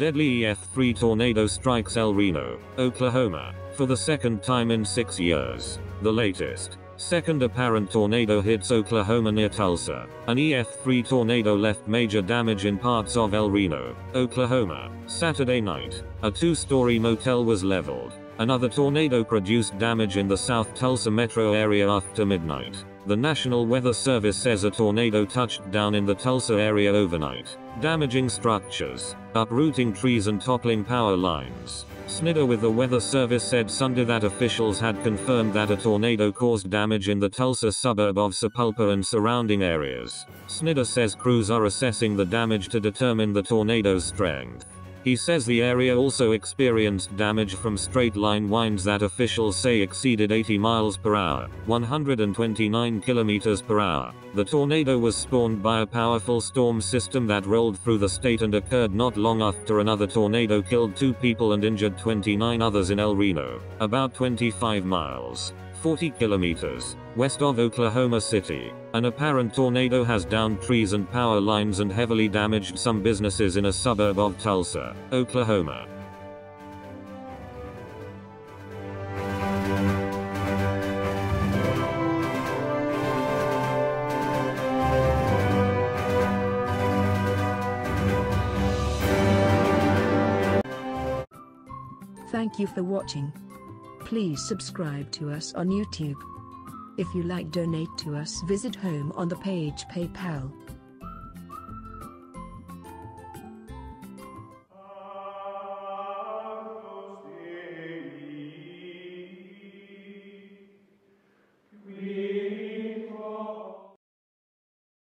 Deadly EF3 tornado strikes El Reno, Oklahoma, for the second time in six years. The latest, second apparent tornado hits Oklahoma near Tulsa. An EF3 tornado left major damage in parts of El Reno, Oklahoma, Saturday night. A two-story motel was leveled. Another tornado produced damage in the South Tulsa metro area after midnight. The National Weather Service says a tornado touched down in the Tulsa area overnight, damaging structures, uprooting trees and toppling power lines. Snider with the Weather Service said Sunday that officials had confirmed that a tornado caused damage in the Tulsa suburb of Sapulpa and surrounding areas. Snider says crews are assessing the damage to determine the tornado's strength. He says the area also experienced damage from straight line winds that officials say exceeded 80 miles per hour, 129 kilometers per hour. The tornado was spawned by a powerful storm system that rolled through the state and occurred not long after another tornado killed two people and injured 29 others in El Reno, about 25 miles 40 kilometers west of Oklahoma City. An apparent tornado has downed trees and power lines and heavily damaged some businesses in a suburb of Tulsa, Oklahoma. Thank you for watching. Please subscribe to us on YouTube. If you like donate to us visit home on the page PayPal.